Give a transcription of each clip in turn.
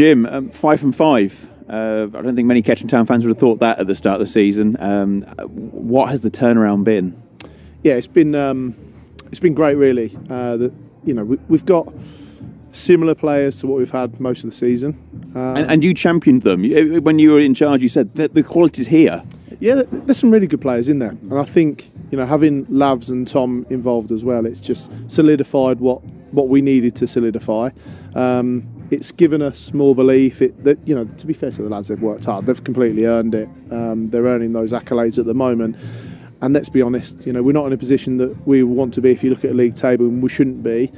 Jim, um, five from five. Uh, I don't think many Kettering Town fans would have thought that at the start of the season. Um, what has the turnaround been? Yeah, it's been um, it's been great, really. Uh, that you know we, have got similar players to what we've had most of the season, uh, and, and, you championed them when you were in charge. You said that the quality's here. Yeah, there's some really good players in there, and I think you know having Lavs and Tom involved as well, it's just solidified what what we needed to solidify. Um, it's given us more belief. It, that you know to be fair to the lads they've worked hard. They've completely earned it. Um, they're earning those accolades at the moment. And let's be honest you know we're not in a position that we want to be if you look at a league table and we shouldn't be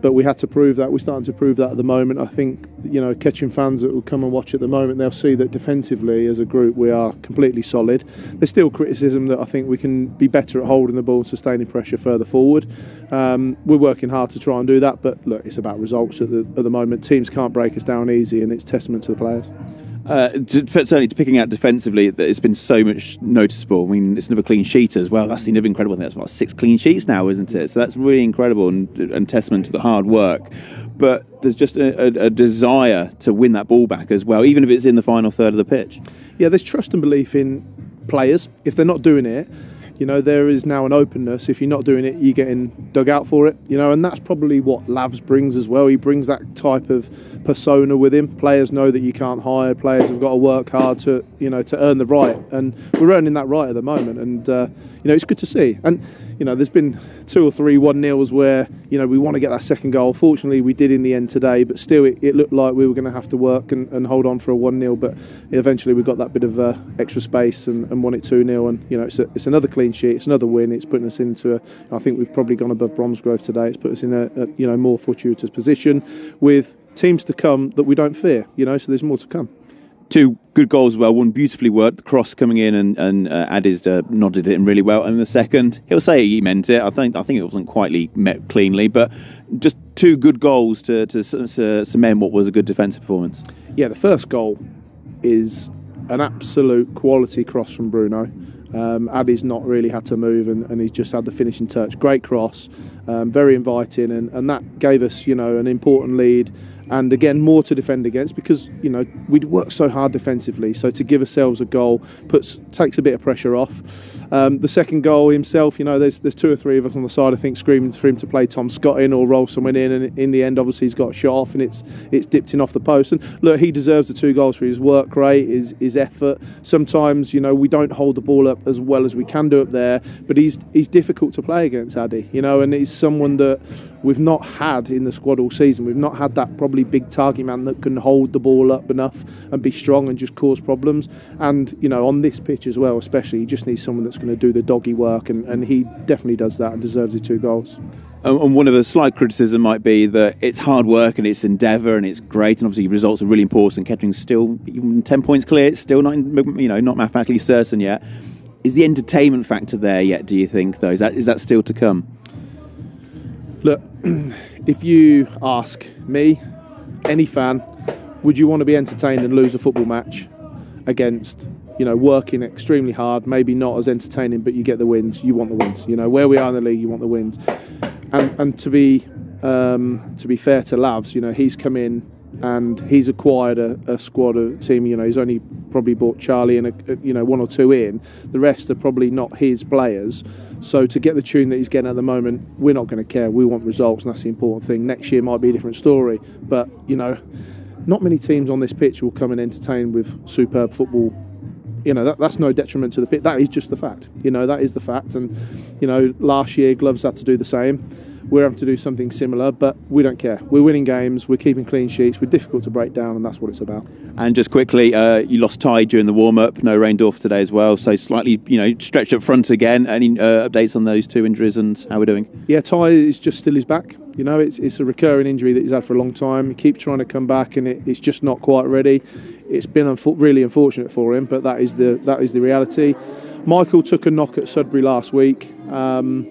but we had to prove that. We're starting to prove that at the moment. I think you know, Kettering fans that will come and watch at the moment, they'll see that defensively as a group we are completely solid. There's still criticism that I think we can be better at holding the ball and sustaining pressure further forward. Um, we're working hard to try and do that, but look, it's about results at the, at the moment. Teams can't break us down easy, and it's testament to the players. Uh, certainly, picking out defensively, that it's been so much noticeable. I mean, it's another clean sheet as well. That's another incredible thing. That's what six clean sheets now, isn't it? So that's really incredible and, and testament to the hard work. But there's just a, a, a, desire to win that ball back as well, even if it's in the final third of the pitch. Yeah, there's trust and belief in players. If they're not doing it, you know, there is now an openness. If you're not doing it, you're getting dug out for it. You know, and that's probably what Lavs brings as well. He brings that type of persona with him. Players know that you can't hire. Players have got to work hard to, you know, to earn the right, and we're earning that right at the moment. And uh, you know, it's good to see. And you know, there's been two or three one nils where you know we want to get that second goal. Fortunately, we did in the end today, but still, it, it looked like we were going to have to work and, and, hold on for a one 0 But eventually, we got that bit of uh, extra space and, and won it two 0 And you know, it's, a, it's another clean sheet. It's another win. It's putting us into. A, I think we've probably gone above Bromsgrove today. It's put us in a, a you know more fortuitous position with teams to come that we don't fear. You know, so there's more to come two good goals as well. One beautifully worked, the cross coming in and and uh, uh, nodded it in really well. And the second, he'll say he meant it. I think I think it wasn't quite met cleanly, but just two good goals to, to, to cement what was a good defensive performance. Yeah, the first goal is an absolute quality cross from Bruno. Um, not really had to move and, and he's just had the finishing touch. Great cross, um, very inviting, and, and that gave us, you know, an important lead and again more to defend against because you know we'd worked so hard defensively. So to give ourselves a goal puts takes a bit of pressure off. Um, the second goal himself you know there's there's two or three of us on the side I think screaming for him to play Tom Scott in or roll someone in. And in the end obviously he's got shot off and it's it's dipped in off the post. And look he deserves the two goals for his work rate his his effort. Sometimes you know we don't hold the ball up as well as we can do up there but he's he's difficult to play against Addy you know and he's someone that we've not had in the squad all season. We've not had that problem big target man that can hold the ball up enough and be strong and just cause problems. And you know, on this pitch as well, especially, you just need someone that's going to do the doggy work, and, and he definitely does that and deserves his two goals. And one of the slight criticism might be that it's hard work and it's endeavour and it's great, and obviously results are really important. Kettering's still even ten points clear, it's still not you know not mathematically certain yet. Is the entertainment factor there yet? Do you think though? Is that is that still to come? Look, if you ask me, any fan, would you want to be entertained and lose a football match against, you know, working extremely hard, maybe not as entertaining, but you get the wins. You want the wins. You know, where we are in the league, you want the wins. And and to be um, to be fair to Lavs, you know, he's come in and he's acquired a, a squad, a team. You know, he's only probably bought Charlie and a, a, you know one or two in. The rest are probably not his players. So to get the tune that he's getting at the moment, we're not going to care. We want results, and that's the important thing. Next year might be a different story, but you know, not many teams on this pitch will come and entertain with superb football. You know, that, that's no detriment to the pitch. That is just the fact. You know, that is the fact. And you know, last year Gloves had to do the same we're having to do something similar, but we don't care. We're winning games, we're keeping clean sheets, we're difficult to break down, and that's what it's about. And just quickly, uh, you lost Ty during the warm up, no Reindorf today as well, so slightly, you know, stretched up front again. Any uh, updates on those two injuries and how we're doing? Yeah, Ty is just still his back. You know, it's, it's a recurring injury that he's had for a long time. He keeps trying to come back, and it, it's just not quite ready. It's been unfo- really unfortunate for him, but that is the that is the reality. Michael took a knock at Sudbury last week. Um,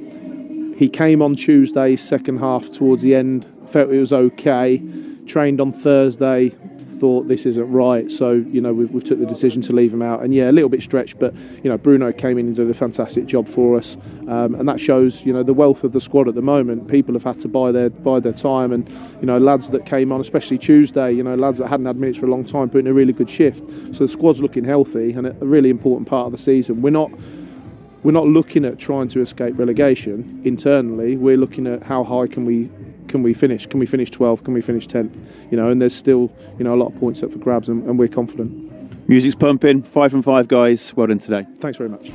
he came on Tuesday, second half towards the end, felt it was okay. Trained on Thursday, thought this isn't right. So you know we've, we've took the decision to leave him out, and yeah, a little bit stretched, but you know Bruno came in and did a fantastic job for us, um, and that shows you know the wealth of the squad at the moment. People have had to buy their buy their time, and you know lads that came on, especially Tuesday, you know lads that hadn't had minutes for a long time, putting a really good shift. So the squad's looking healthy, and a really important part of the season. We're not we're not looking at trying to escape relegation internally. We're looking at how high can we can we finish? Can we finish 12th? Can we finish 10th? You know, and there's still you know a lot of points up for grabs, and, and we're confident. Music's pumping. Five from five, guys. Well done today. Thanks very much.